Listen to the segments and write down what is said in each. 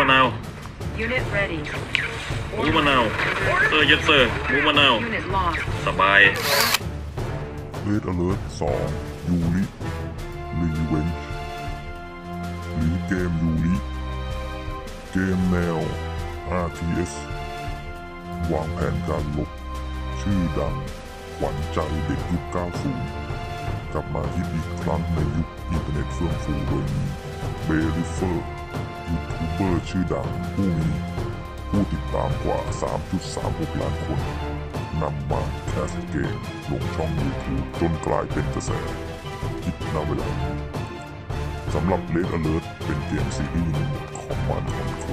มะนาว Unit ready. หมูมะนาวเออ yes sir หมูมะนาว Unit lost. สบายเ e ด alert 2ยูริรีเวนจ์หรือเกมยูริเกมแนว RTS วางแผนการรบชื่อดังขวัญใจเด็กยุค 90 กลับมาฮิตอีกครั้งในยุคอินเทอร์เน็ตเฟื่องฟูโดยมีเบริเฟอร์ ยูทูบเบอร์ชื่อดังผู้มีผู้ติดตามกว่า 3.36 ล้านคนนำมาแคสเกมลงช่อง YouTube จนกลายเป็นกระแสฮิตณเวลาสำหรับ Red Alert เป็นเกมซีรีส์ในหมวดของมันคอนโทร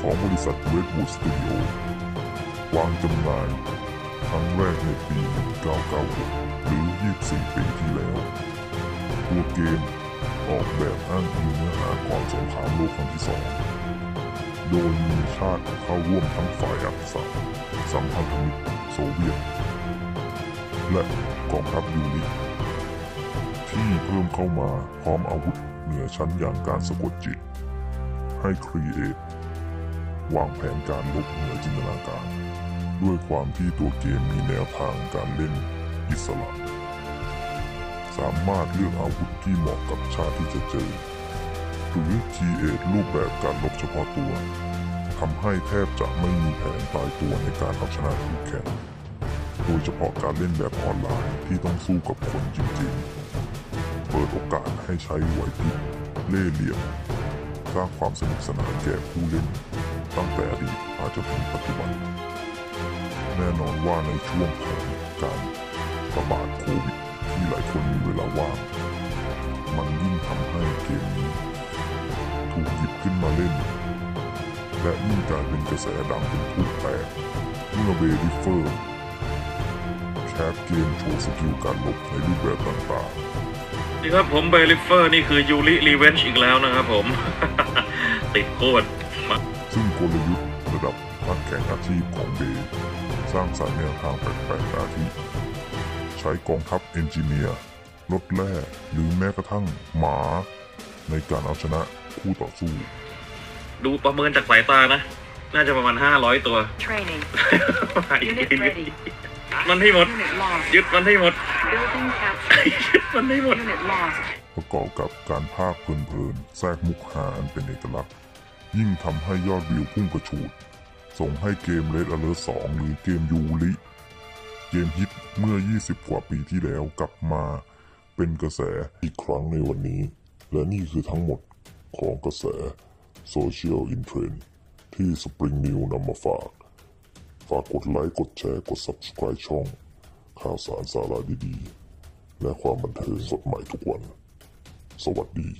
ของบริษัท Redwood Studio วางจำหน่ายครั้งแรกในปี 1996 หรือ 24 ปีที่แล้ว ตัวเกม ออกแบบอ้างอิงเนื้อหาก่อนสงครามโลกครั้งที่สอง โดยมีชาติเข้าร่วมทั้งฝ่ายอักษรสัมพันธมิตรโซเวียต และกองทัพยูริที่เพิ่มเข้ามาพร้อมอาวุธเหนือชั้นอย่างการสะกดจิต ให้ครีเอทวางแผนการลบเหนือจินตนาการ ด้วยความที่ตัวเกมมีแนวทางการเล่นอิสระ สามารถเลือกอาวุธที่เหมาะกับชาติที่จะเจอ หรือ create รูปแบบการลบเฉพาะตัวทำให้แทบจะไม่มีแผนตายตัวในการเอาชนะคู่แข่ง โดยเฉพาะการเล่นแบบออนไลน์ที่ต้องสู้กับคนจริงๆ เปิดโอกาสให้ใช้ไหวพริบเล่เหลี่ยมสร้างความสนุกสนานแก่ผู้เล่น ตั้งแต่อดีตอาจจะถึงปัจจุบัน แน่นอนว่าในช่วงของการระบาดโควิด ที่หลายคนมีเวลาว่าง มันยิ่งทำให้เกมนี้ถูกหยิบขึ้นมาเล่น และยิ่งกลายเป็นกระแสดังเป็นพลุแตกเมื่อเบริเฟอร์ cast เกมโชว์ skill การรบในรูปแบบต่างนี่ครับผมเบลิเฟอร์นี่คือยูริรีเวนจ์อีกแล้วนะครับผม ติดโคตรมาๆซึ่งกลยุทธ์ระดับนักแข่งอาชีพของเบย์สร้างสรรค์แนวทางแปลกๆอาทิใช้กองทัพเอนจิเนียร์รถแร่หรือแม้กระทั่งหมา ในการเอาชนะคู่ต่อสู้ ดูประเมินจากสายตานะ น่าจะประมาณห้าร้อยตัว Training. Unit ready. มันให้หมด Unit lost. ยึดมันให้หมด Building captured. ยึดมันให้หมด Unit lost. ประกอบกับการพากย์เพลินๆแทรกมุกฮาอันเป็นเอกลักษณ์ ยิ่งทำให้ยอดวิวพุ่งกระฉูด ส่งให้เกม Red Alert 2 หรือเกมยูริ เกมฮิตเมื่อ 20 กว่าปีที่แล้วกลับมาเป็นกระแสอีกครั้งในวันนี้ และนี่คือทั้งหมดของกระแสโซเชียลอินเทรนที่ Spring New นำมาฝาก ฝากกดไลค์กดแชร์กด Subscribe ช่อง ข่าวสารสาระดีๆ และความบันเทิงสดใหม่ทุกวัน สวัสดี